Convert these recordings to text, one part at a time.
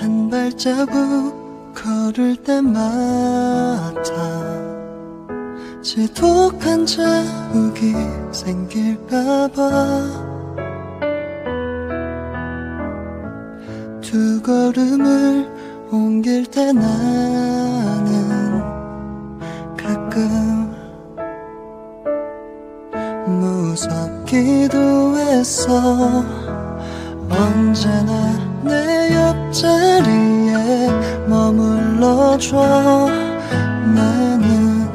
한 발자국 걸을 때마다 지독한 자국이 생길까봐 두 걸음을 옮길 때 나는 가끔 무섭기도 했어 언제나 내 옆자리에 머물러줘. 나는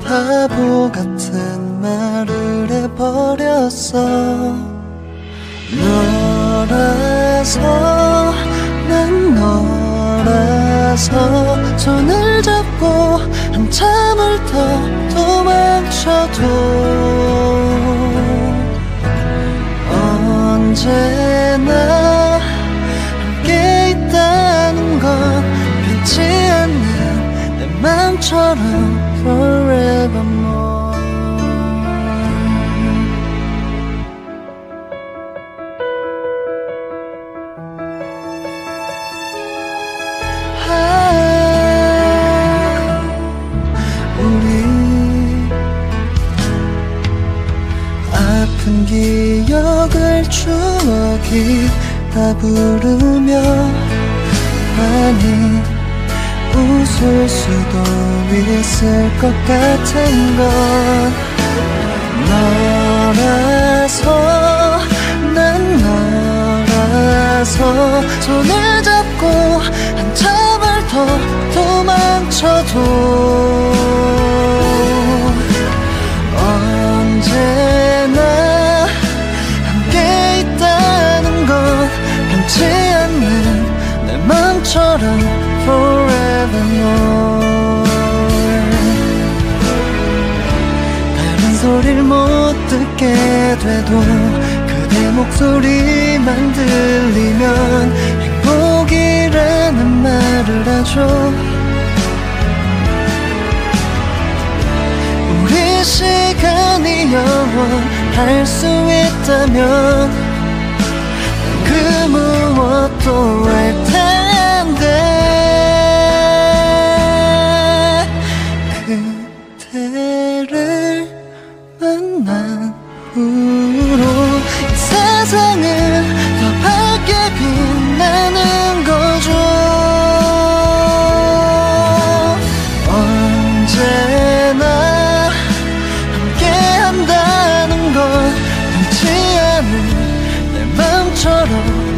바보 같은 말을 해버렸어. 너라서 난 너라서 손을 잡고 한참을 더 도망쳐도 추억이 다 부르며 아니 웃을 수도 있을 것 같은 건 너라서 난 너라서 손을 잡고 한참을 더 도망쳐도 내 맘처럼 forevermore. 다른 소리를 못 듣게 돼도 그대 목소리만 들리면 행복이라는 말을 하죠. 우리 시간이 영원할 수 있다면 그 무엇도 빛으로 이 세상을 더 밝게 빛내는 거죠. 언제나 함께 한다는 걸 잊지 않은 내 맘처럼